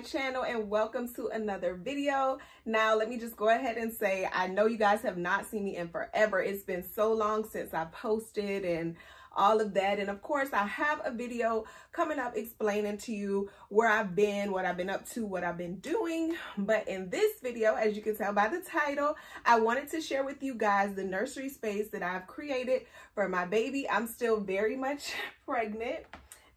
channel and welcome to another video. Now, let me just go ahead and say, I know you guys have not seen me in forever. It's been so long since I posted and all of that. And of course, I have a video coming up explaining to you where I've been, what I've been up to, what I've been doing. But in this video, as you can tell by the title, I wanted to share with you guys the nursery space that I've created for my baby. I'm still very much pregnant.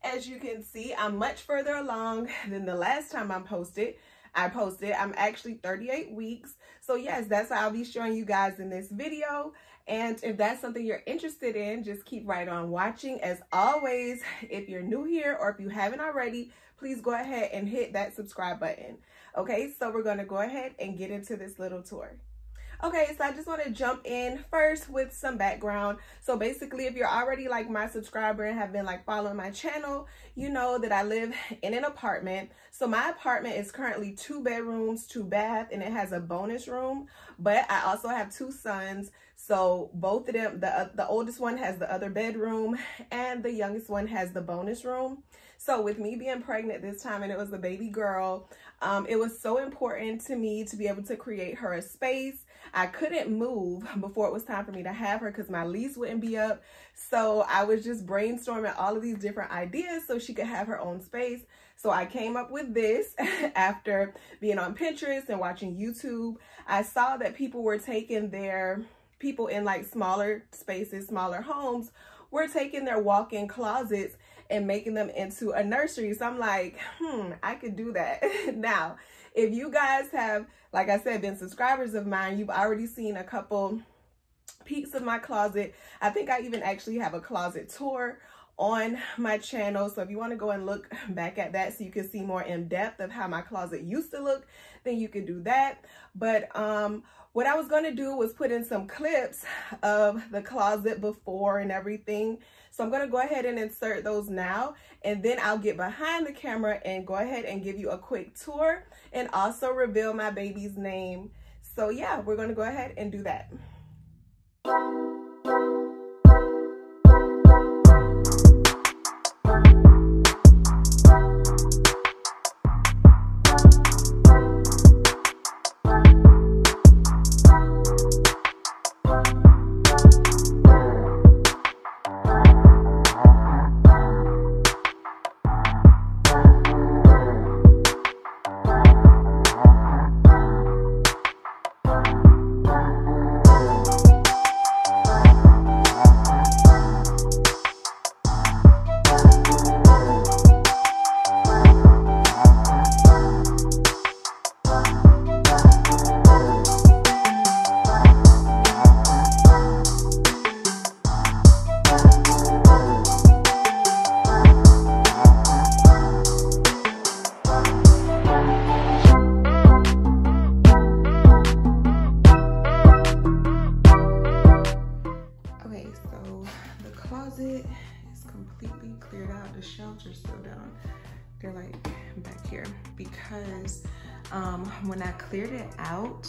As you can see, I'm much further along than the last time I posted. I posted. I'm actually 38 weeks. So yes, that's what I'll be showing you guys in this video. And if that's something you're interested in, just keep right on watching. As always, if you're new here or if you haven't already, please go ahead and hit that subscribe button. Okay, so we're going to go ahead and get into this little tour. Okay, so I just want to jump in first with some background. So basically, if you're already like my subscriber and have been like following my channel, you know that I live in an apartment. So my apartment is currently two bedrooms, two bath, and it has a bonus room. But I also have two sons. So both of them, the, the oldest one has the other bedroom and the youngest one has the bonus room. So with me being pregnant this time and it was a baby girl, um, it was so important to me to be able to create her a space. I couldn't move before it was time for me to have her because my lease wouldn't be up. So I was just brainstorming all of these different ideas so she could have her own space. So I came up with this after being on Pinterest and watching YouTube. I saw that people were taking their people in like smaller spaces, smaller homes, were taking their walk-in closets and making them into a nursery. So I'm like, hmm, I could do that. now, if you guys have, like I said, been subscribers of mine, you've already seen a couple peeks of my closet. I think I even actually have a closet tour on my channel. So if you want to go and look back at that so you can see more in depth of how my closet used to look, then you can do that. But um, what I was going to do was put in some clips of the closet before and everything. So I'm going to go ahead and insert those now. And then I'll get behind the camera and go ahead and give you a quick tour and also reveal my baby's name. So yeah, we're going to go ahead and do that. I cleared it out,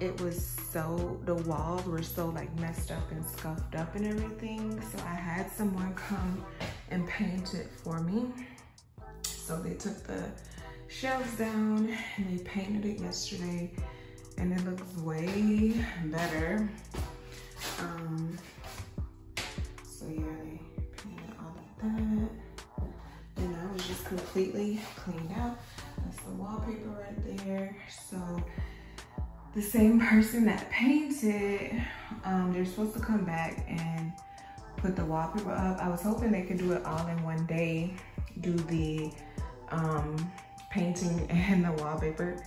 it was so, the walls were so like messed up and scuffed up and everything. So I had someone come and paint it for me. So they took the shelves down and they painted it yesterday and it looks way better. Um, so yeah, they painted all of that. And now it's just completely cleaned out. The wallpaper right there. So the same person that painted, um, they're supposed to come back and put the wallpaper up. I was hoping they could do it all in one day, do the um, painting and the wallpaper,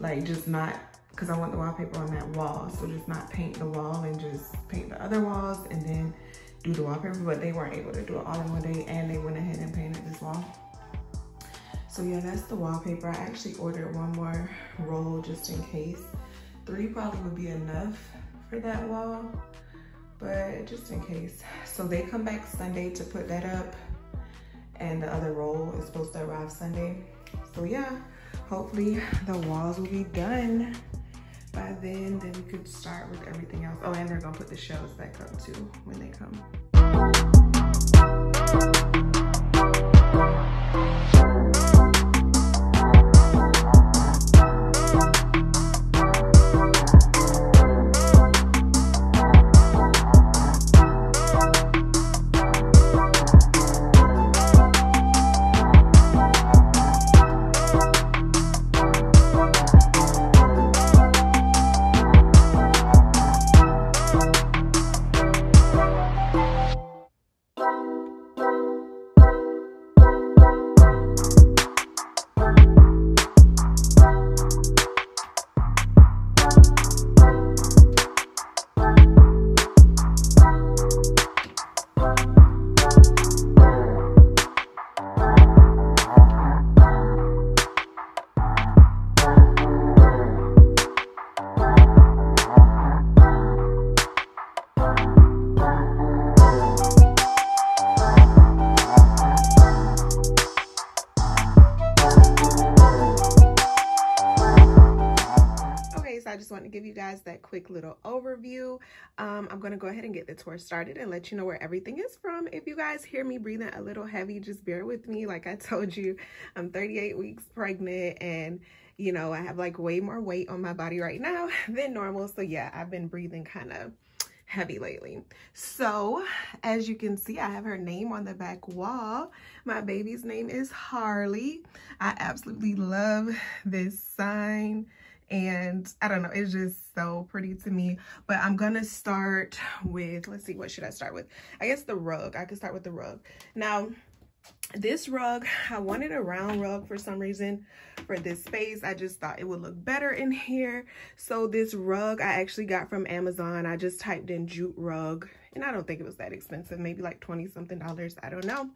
like just not, cause I want the wallpaper on that wall. So just not paint the wall and just paint the other walls and then do the wallpaper, but they weren't able to do it all in one day and they went ahead and painted this wall. So yeah, that's the wallpaper. I actually ordered one more roll just in case. Three probably would be enough for that wall, but just in case. So they come back Sunday to put that up and the other roll is supposed to arrive Sunday. So yeah, hopefully the walls will be done by then. Then we could start with everything else. Oh, and they're gonna put the shelves back up too when they come. Give you guys that quick little overview. Um, I'm going to go ahead and get the tour started and let you know where everything is from. If you guys hear me breathing a little heavy, just bear with me. Like I told you, I'm 38 weeks pregnant and you know, I have like way more weight on my body right now than normal. So yeah, I've been breathing kind of heavy lately. So as you can see, I have her name on the back wall. My baby's name is Harley. I absolutely love this sign and I don't know, it's just so pretty to me. But I'm gonna start with, let's see, what should I start with? I guess the rug, I could start with the rug. Now, this rug i wanted a round rug for some reason for this space. I just thought it would look better in here. So this rug i actually got from amazon. I just typed in jute rug and i don't think it was that expensive maybe like 20 something dollars i don't know.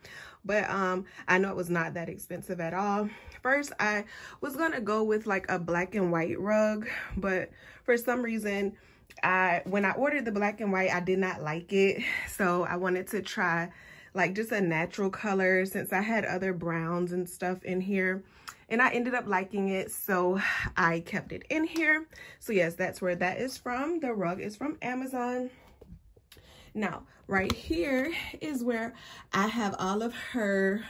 But um i know it was not that expensive at all. First i was gonna go with like a black and white rug but for some reason i when i ordered the black and white i did not like it. So i wanted to try like just a natural color since I had other browns and stuff in here. And I ended up liking it so I kept it in here. So yes that's where that is from. The rug is from Amazon. Now right here is where I have all of her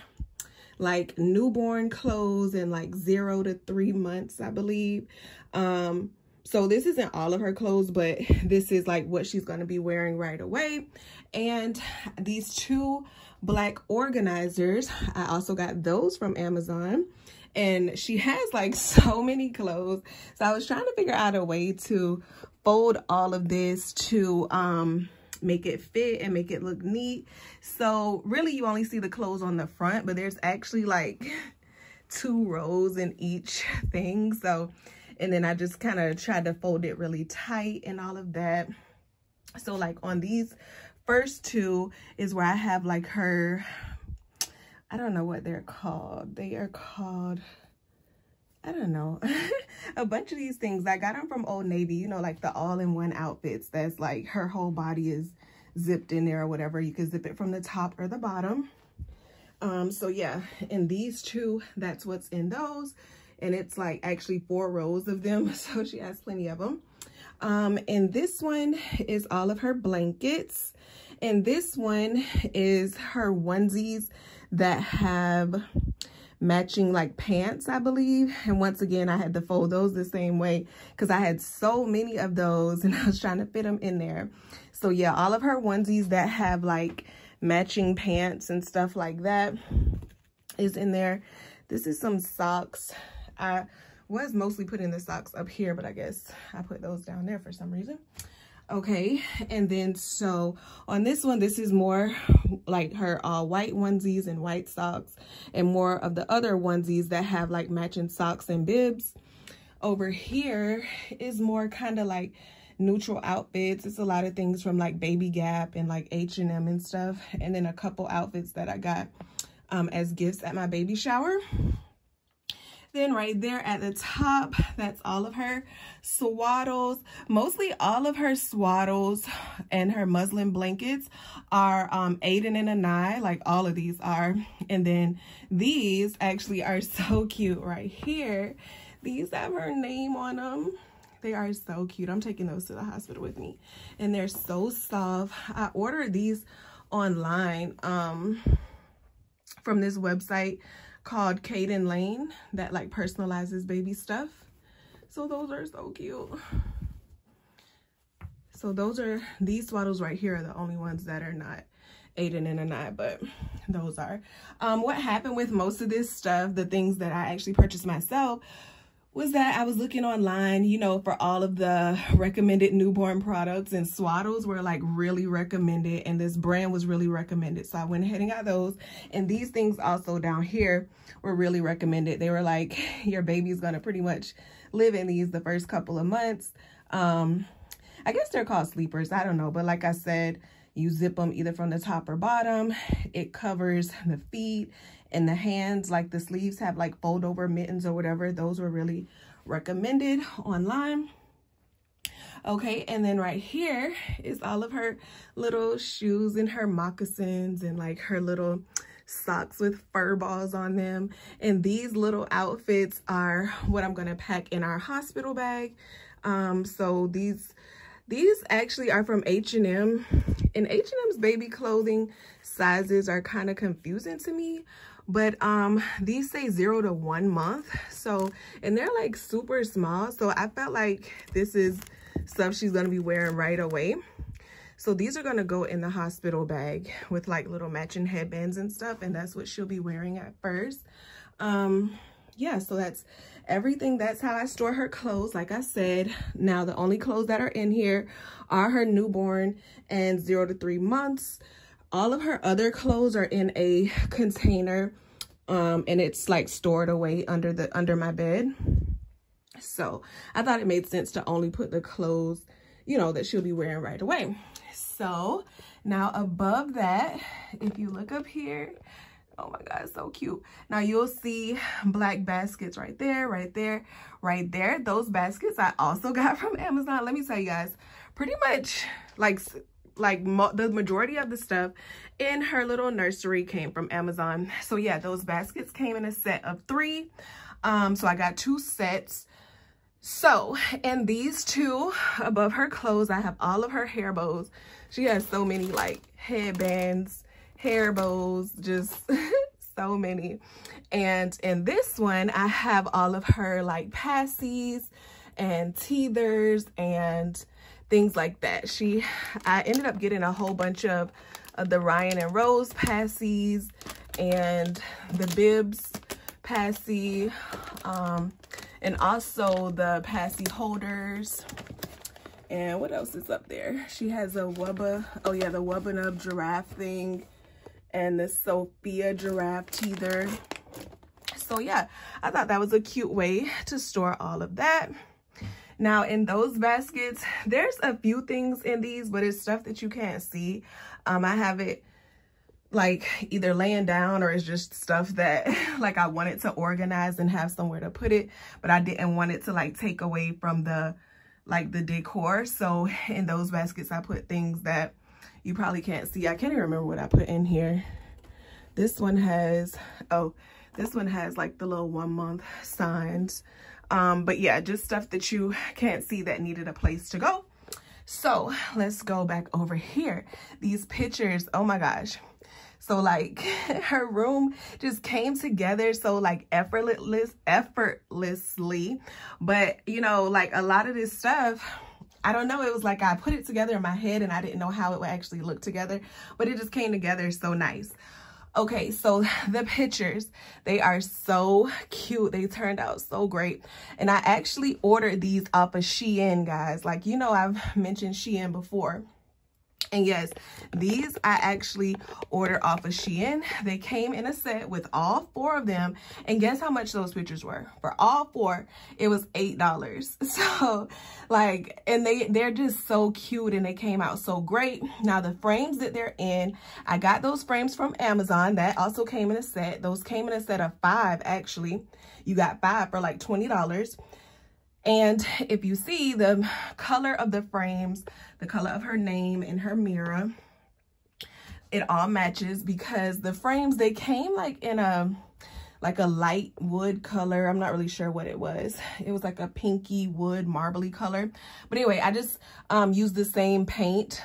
like newborn clothes and like zero to three months I believe. Um so this isn't all of her clothes but this is like what she's going to be wearing right away. And these two black organizers i also got those from amazon. And she has like so many clothes. So i was trying to figure out a way to fold all of this to um make it fit and make it look neat. So really you only see the clothes on the front but there's actually like two rows in each thing. So and then I just kind of tried to fold it really tight and all of that. So like on these first two is where I have like her, I don't know what they're called. They are called, I don't know, a bunch of these things. I got them from Old Navy, you know, like the all-in-one outfits. That's like her whole body is zipped in there or whatever. You can zip it from the top or the bottom. Um, so yeah, in these two, that's what's in those and it's like actually four rows of them. So she has plenty of them. Um, and this one is all of her blankets. And this one is her onesies that have matching like pants, I believe. And once again, I had to fold those the same way because I had so many of those and I was trying to fit them in there. So yeah, all of her onesies that have like matching pants and stuff like that is in there. This is some socks I was mostly putting the socks up here, but I guess I put those down there for some reason. Okay, and then so on this one, this is more like her uh, white onesies and white socks and more of the other onesies that have like matching socks and bibs. Over here is more kind of like neutral outfits. It's a lot of things from like Baby Gap and like H&M and stuff. And then a couple outfits that I got um, as gifts at my baby shower. Then right there at the top, that's all of her swaddles. Mostly all of her swaddles and her muslin blankets are um, Aden and Anais, like all of these are. And then these actually are so cute right here. These have her name on them. They are so cute. I'm taking those to the hospital with me. And they're so soft. I ordered these online um, from this website called Caden Lane that like personalizes baby stuff. So those are so cute. So those are, these swaddles right here are the only ones that are not Aden and Anais, but those are. Um, what happened with most of this stuff, the things that I actually purchased myself, was that I was looking online, you know, for all of the recommended newborn products and swaddles were like really recommended and this brand was really recommended. So I went ahead and got those. And these things also down here were really recommended. They were like, your baby's gonna pretty much live in these the first couple of months. Um, I guess they're called sleepers. I don't know. But like I said, you zip them either from the top or bottom. It covers the feet and the hands, like the sleeves have like fold over mittens or whatever. Those were really recommended online. Okay, and then right here is all of her little shoes and her moccasins and like her little socks with fur balls on them. And these little outfits are what I'm gonna pack in our hospital bag Um, so these these actually are from H&M. And H&M's baby clothing sizes are kind of confusing to me. But um, these say zero to one month. So, and they're like super small. So I felt like this is stuff she's to be wearing right away. So these are to go in the hospital bag with like little matching headbands and stuff. And that's what she'll be wearing at first. Um, yeah, so that's everything. That's how I store her clothes. Like I said, now the only clothes that are in here are her newborn and zero to three months. All of her other clothes are in a container um, and it's like stored away under the under my bed. So I thought it made sense to only put the clothes, you know, that she'll be wearing right away. So now above that, if you look up here, oh my god so cute now you'll see black baskets right there right there right there those baskets i also got from amazon let me tell you guys pretty much like like the majority of the stuff in her little nursery came from amazon. So yeah those baskets came in a set of three. Um so i got two sets. So in these two above her clothes i have all of her hair bows. She has so many like headbands, hair bows, just so many. And in this one, I have all of her like passies and teethers and things like that. She, I ended up getting a whole bunch of, the Ryan and Rose passies and the Bibs passy um, and also the passy holders and what else is up there? She has a Wubba, oh yeah, the Wubba Wubbanub giraffe thing and the Sophia giraffe teether. So yeah, I thought that was a cute way to store all of that. Now in those baskets, there's a few things in these, but it's stuff that you can't see. Um, I have it like either laying down or it's just stuff that like I wanted to organize and have somewhere to put it, but I didn't want it to like take away from the like the decor. So in those baskets, I put things that you probably can't see. I can't even remember what I put in here. This one has, oh, this one has like the little one month signs. Um, but yeah, just stuff that you can't see that needed a place to go. So let's go back over here. These pictures, oh my gosh. So like her room just came together so like effortless, effortlessly. But you know, like a lot of this stuff, I don't know. It was like I put it together in my head and I didn't know how it would actually look together, but it just came together so nice. Okay, so the pictures, they are so cute. They turned out so great. And I actually ordered these off of Shein, guys. Like, you know, I've mentioned Shein before. And yes, these I actually ordered off of Shein. They came in a set with all four of them. And guess how much those pictures were? For all four, it was $8. So like, and they, they're just so cute and they came out so great. Now the frames that they're in, I got those frames from Amazon. That also came in a set. Those came in a set of five actually. You got five for like $20. And if you see the color of the frames, the color of her name and her mirror, it all matches because the frames, they came like in a, like a light wood color. I'm not really sure what it was. It was like a pinky wood marbly color. But anyway, I just um, used the same paint,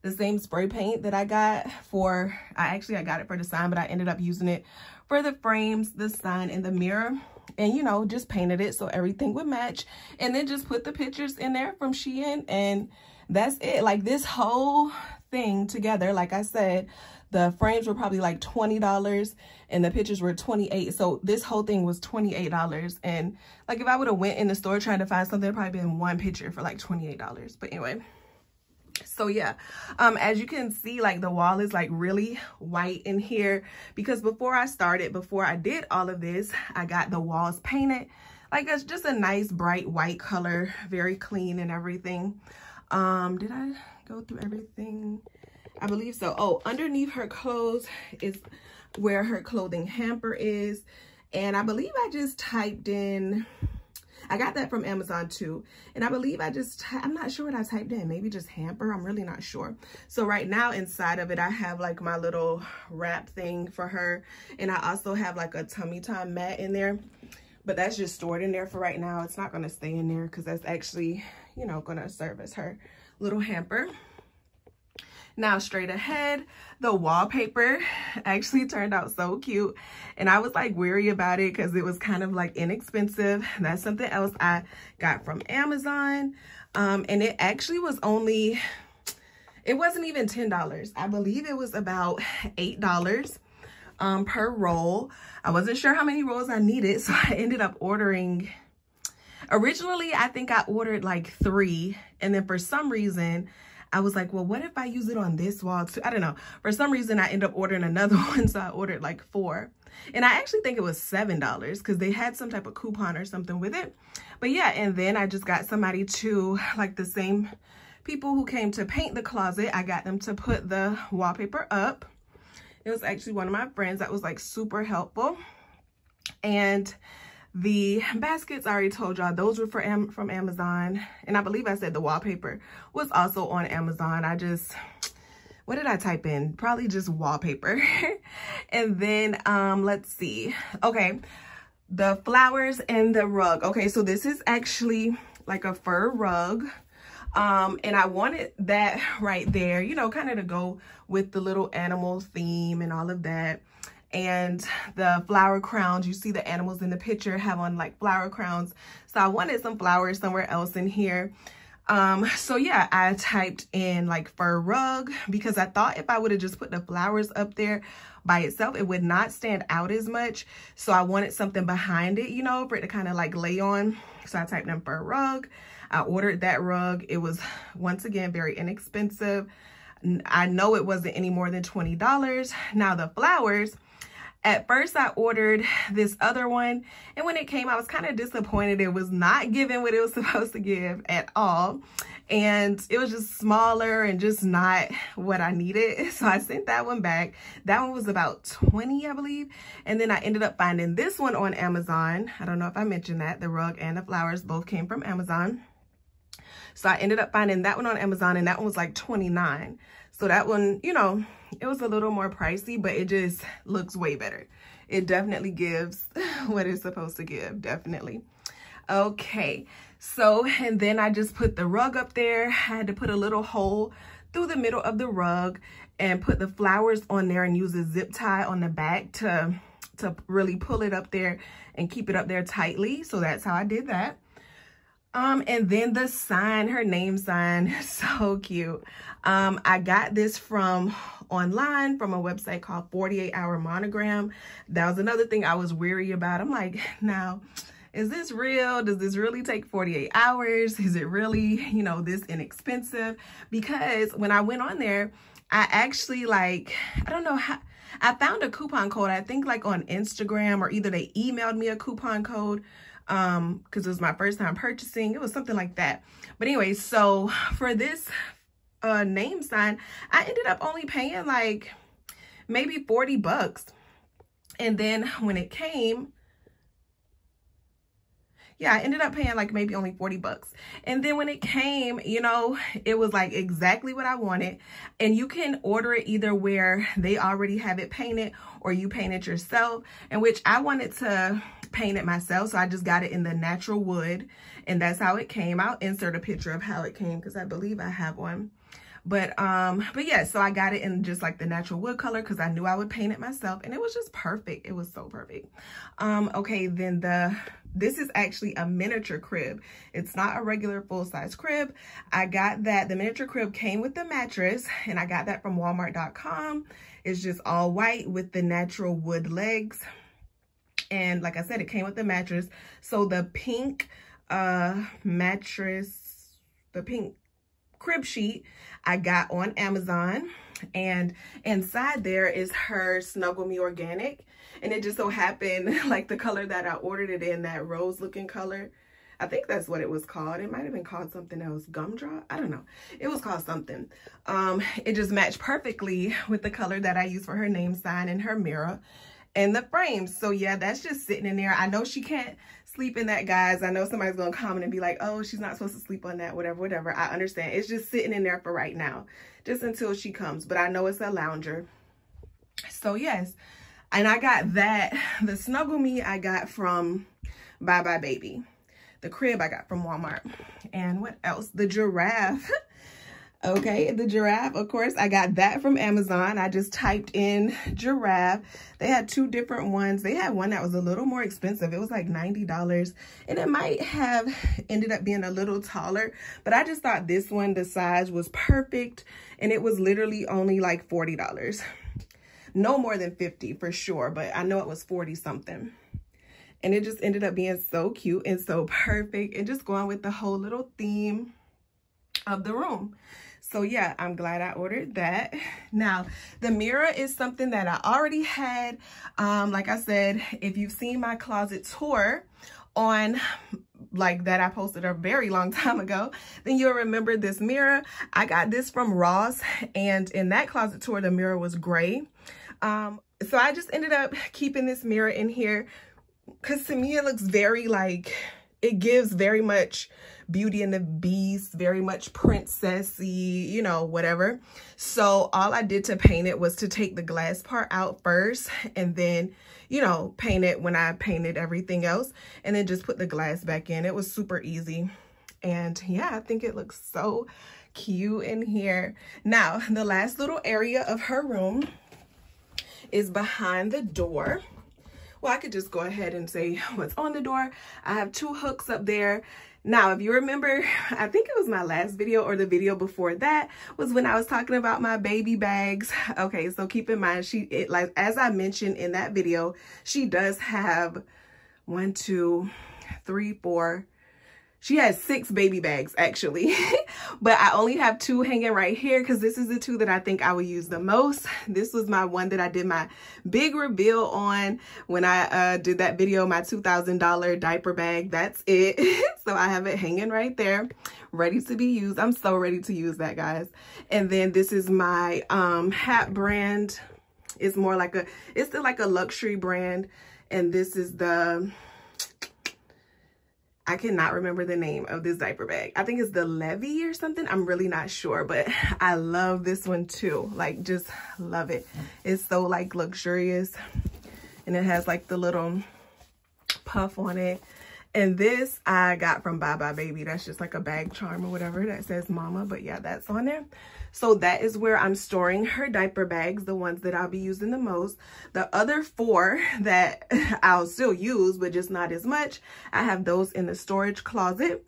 the same spray paint that I got for, I actually, I got it for the sign, but I ended up using it for the frames, the sign, and the mirror and you know just painted it so everything would match. And then just put the pictures in there from Shein and that's it. Like this whole thing together like I said the frames were probably like $20 and the pictures were 28 so this whole thing was $28 and like if I would have went in the store trying to find something probably been one picture for like $28 but anyway so yeah um as you can see like the wall is like really white in here because before i started before i did all of this i got the walls painted. Like it's just a nice bright white color very clean and everything. Um did i go through everything? I believe so. Oh underneath her clothes is where her clothing hamper is. And i believe i just typed in I got that from Amazon too. And I believe I just, I'm not sure what I typed in. Maybe just hamper. I'm really not sure. So right now inside of it, I have like my little wrap thing for her. And I also have like a tummy time mat in there. but that's just stored in there for right now. It's not gonna stay in there because that's actually, you know, gonna serve as her little hamper. Now straight ahead, the wallpaper actually turned out so cute. And I was like weary about it because it was kind of like inexpensive. That's something else I got from Amazon. Um, and it actually was only, it wasn't even $10. I believe it was about $8 um, per roll. I wasn't sure how many rolls I needed. So I ended up ordering, originally I think I ordered like three. And then for some reason, I was like, well, what if I use it on this wall too? I don't know. For some reason, I end up ordering another one. So I ordered like four. And I actually think it was $7 because they had some type of coupon or something with it. But yeah, and then I just got somebody to like the same people who came to paint the closet. I got them to put the wallpaper up. It was actually one of my friends that was like super helpful. And the baskets, I already told y'all, those were for Am from Amazon. And I believe I said the wallpaper was also on Amazon. I just, what did I type in? Probably just wallpaper. and then, um, let's see. Okay, the flowers and the rug. Okay, so this is actually like a fur rug. Um, and I wanted that right there, you know, kind of to go with the little animal theme and all of that and the flower crowns. You see the animals in the picture have on like flower crowns. So i wanted some flowers somewhere else in here. Um so yeah i typed in like fur rug because i thought if i would have just put the flowers up there by itself it would not stand out as much. So i wanted something behind it you know for it to kind of like lay on. So i typed in fur rug. I ordered that rug. It was once again very inexpensive. I know it wasn't any more than 20 dollars. Now the flowers at first, I ordered this other one, and when it came, I was kind of disappointed. It was not giving what it was supposed to give at all, and it was just smaller and just not what I needed. So I sent that one back. That one was about 20, I believe, and then I ended up finding this one on Amazon. I don't know if I mentioned that. The rug and the flowers both came from Amazon. So I ended up finding that one on Amazon, and that one was like 29 so that one, you know, it was a little more pricey, but it just looks way better. It definitely gives what it's supposed to give, definitely. Okay, so, and then I just put the rug up there. I had to put a little hole through the middle of the rug and put the flowers on there and use a zip tie on the back to, to really pull it up there and keep it up there tightly. So that's how I did that. Um, and then the sign, her name sign, so cute. Um, I got this from online from a website called 48 Hour Monogram. That was another thing I was weary about. I'm like, now, is this real? Does this really take 48 hours? Is it really, you know, this inexpensive? Because when I went on there, I actually like, I don't know how, I found a coupon code, I think like on Instagram or either they emailed me a coupon code um because it was my first time purchasing it was something like that but anyway so for this uh name sign i ended up only paying like maybe 40 bucks and then when it came yeah, I ended up paying like maybe only 40 bucks. And then when it came, you know, it was like exactly what I wanted. And you can order it either where they already have it painted or you paint it yourself, in which I wanted to paint it myself. So I just got it in the natural wood and that's how it came. I'll insert a picture of how it came because I believe I have one. But um, but yeah, so I got it in just like the natural wood color because I knew I would paint it myself and it was just perfect. It was so perfect. Um, okay, then the this is actually a miniature crib. It's not a regular full-size crib. I got that, the miniature crib came with the mattress and I got that from walmart.com. It's just all white with the natural wood legs. And like I said, it came with the mattress. So the pink uh, mattress, the pink crib sheet I got on Amazon. And inside there is her Snuggle Me Organic. And it just so happened like the color that I ordered it in, that rose looking color. I think that's what it was called. It might have been called something else. Gumdrop? I don't know. It was called something. Um, it just matched perfectly with the color that I used for her name sign and her mirror and the frames. So yeah, that's just sitting in there. I know she can't sleep in that, guys. I know somebody's going to comment and be like, oh, she's not supposed to sleep on that, whatever, whatever. I understand. It's just sitting in there for right now, just until she comes. But I know it's a lounger. So yes, and I got that, the Snuggle Me I got from buybuy BABY. The crib I got from Walmart. And what else? The giraffe. Okay, the giraffe, of course, I got that from Amazon. I just typed in giraffe. They had two different ones. They had one that was a little more expensive. It was like $90 and it might have ended up being a little taller, but I just thought this one, the size was perfect and it was literally only like $40. No more than 50 for sure, but I know it was 40 something. And it just ended up being so cute and so perfect and just going with the whole little theme of the room. So yeah, I'm glad I ordered that. Now, the mirror is something that I already had. Um, like I said, if you've seen my closet tour on like that I posted a very long time ago, then you'll remember this mirror. I got this from Ross and in that closet tour, the mirror was gray. Um, so I just ended up keeping this mirror in here because to me it looks very like, it gives very much Beauty and the Beast, very much princessy, you know, whatever. So all I did to paint it was to take the glass part out first and then, you know, paint it when I painted everything else and then just put the glass back in. It was super easy. And yeah, I think it looks so cute in here. Now, the last little area of her room is behind the door well, I could just go ahead and say what's on the door. I have two hooks up there. Now, if you remember, I think it was my last video or the video before that was when I was talking about my baby bags. Okay, so keep in mind, she, it, like, as I mentioned in that video, she does have one, two, three, four, she has six baby bags actually, but I only have two hanging right here because this is the two that I think I will use the most. This was my one that I did my big reveal on when I uh, did that video, my $2,000 diaper bag. That's it. so I have it hanging right there, ready to be used. I'm so ready to use that, guys. And then this is my um, hat brand. It's more like a, it's still like a luxury brand. And this is the I cannot remember the name of this diaper bag. I think it's the Levy or something. I'm really not sure, but I love this one too. Like just love it. It's so like luxurious and it has like the little puff on it. And this I got from buybuy BABY. That's just like a bag charm or whatever that says mama. But yeah, that's on there. So that is where I'm storing her diaper bags, the ones that I'll be using the most. The other four that I'll still use, but just not as much, I have those in the storage closet.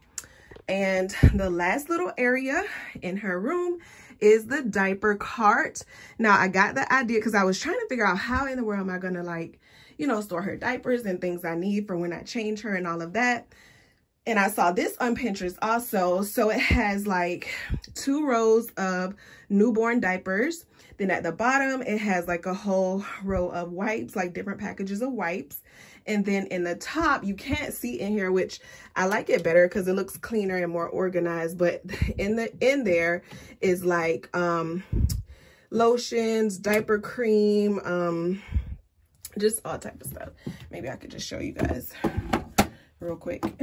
And the last little area in her room is the diaper cart. Now, I got the idea because I was trying to figure out how in the world am I going to like, you know, store her diapers and things I need for when I change her and all of that. And I saw this on Pinterest also. So it has like two rows of newborn diapers. Then at the bottom, it has like a whole row of wipes, like different packages of wipes. And then in the top, you can't see in here, which I like it better because it looks cleaner and more organized. But in the in there is like um, lotions, diaper cream, um, just all type of stuff. Maybe I could just show you guys real quick.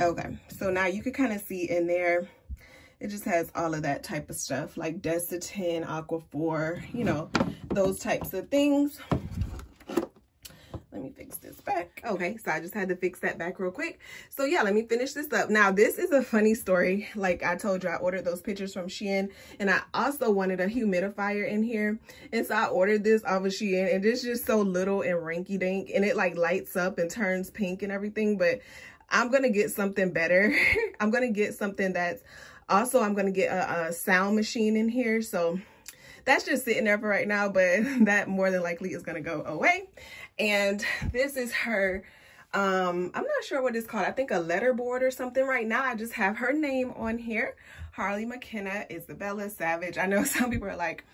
Okay, so now you can kind of see in there, it just has all of that type of stuff like Desitin, Aquaphor, you know, those types of things. Let me fix this back. Okay, so I just had to fix that back real quick. So yeah, let me finish this up. Now, this is a funny story. Like I told you, I ordered those pictures from Shein and I also wanted a humidifier in here. And so I ordered this off of Shein and it's just so little and rinky dink and it like lights up and turns pink and everything. But I'm going to get something better. I'm going to get something that's also, I'm going to get a, a sound machine in here. So that's just sitting there for right now, but that more than likely is going to go away. And this is her, um, I'm not sure what it's called. I think a letter board or something right now. I just have her name on here. Harley McKenna, Isabella Savage. I know some people are like,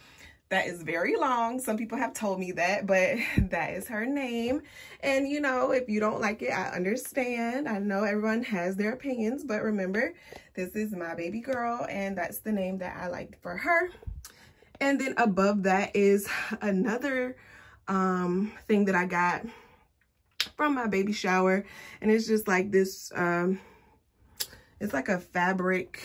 that is very long. Some people have told me that, but that is her name. And you know, if you don't like it, I understand. I know everyone has their opinions, but remember, this is my baby girl and that's the name that I liked for her. And then above that is another um, thing that I got from my baby shower. And it's just like this, um, it's like a fabric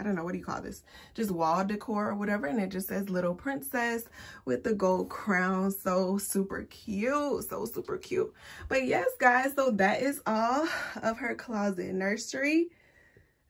I don't know, what do you call this? Just wall decor or whatever. And it just says little princess with the gold crown. So super cute. So super cute. But yes, guys, so that is all of her closet nursery.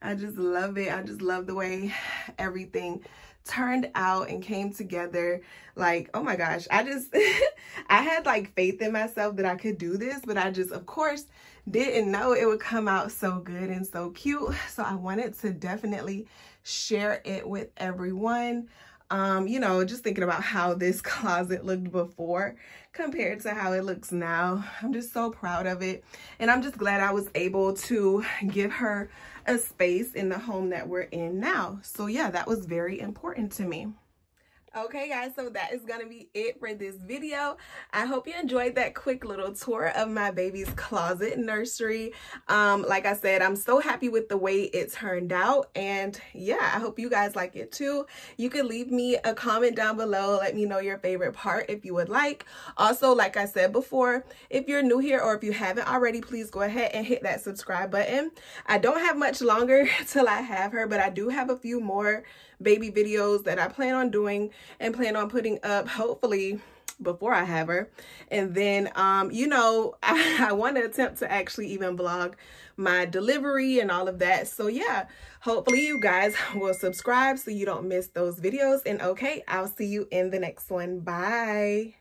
I just love it. I just love the way everything turned out and came together like oh my gosh i just i had like faith in myself that i could do this but i just of course didn't know it would come out so good and so cute. So I wanted to definitely share it with everyone. Um, you know, just thinking about how this closet looked before compared to how it looks now. I'm just so proud of it. And I'm just glad I was able to give her a space in the home that we're in now. So yeah, that was very important to me. Okay guys, so that is gonna be it for this video. I hope you enjoyed that quick little tour of my baby's closet nursery. Um, like I said, I'm so happy with the way it turned out. And yeah, I hope you guys like it too. You can leave me a comment down below. Let me know your favorite part if you would like. Also, like I said before, if you're new here or if you haven't already, please go ahead and hit that subscribe button. I don't have much longer till I have her, but I do have a few more baby videos that I plan on doing and plan on putting up hopefully before I have her. And then, um, you know, I, I want to attempt to actually even vlog my delivery and all of that. So yeah, hopefully you guys will subscribe so you don't miss those videos. And okay, I'll see you in the next one. Bye.